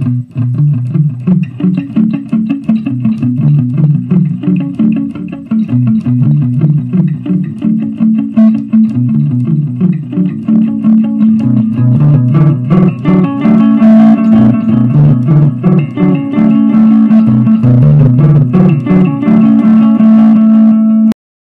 Mm-hmm.